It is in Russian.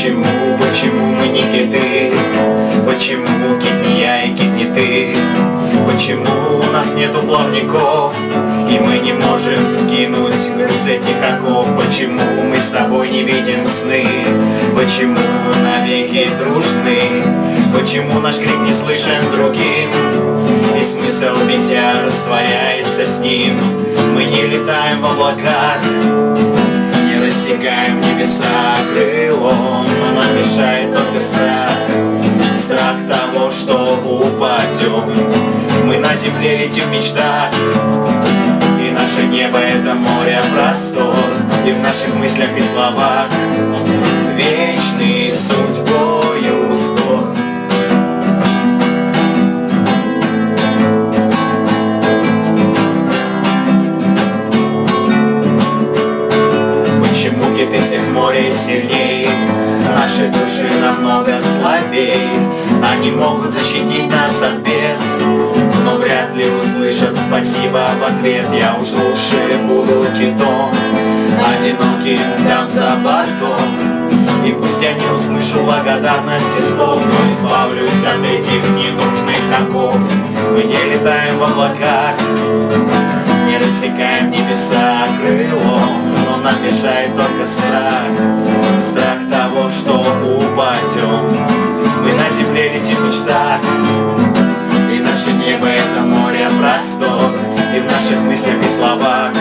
Почему, почему мы не киты? Почему кит не я и кит не ты? Почему у нас нету плавников? И мы не можем скинуть груз этих оков Почему мы с тобой не видим сны? Почему навеки дружны? Почему наш крик не слышен другим? И смысл бития растворяется с ним Мы не летаем в облаках Не рассекаем небеса крылом что упадем. Мы на земле летим в мечтах И наше небо это море простор. И в наших мыслях и словах Вечный судьбою спор. Почему киты всех морей сильней? Наши души намного слабей Они могут защитить нас от бед. Но вряд ли услышат спасибо в ответ. Я уж лучше буду китом Одиноким там за бортом. И пусть я не услышу благодарности слов Но избавлюсь от этих ненужных оков. Мы не летаем в облаках Не рассекаем небеса крылом Но нам мешает только страх мечтах И наше небо это море простор И в наших мыслях и словах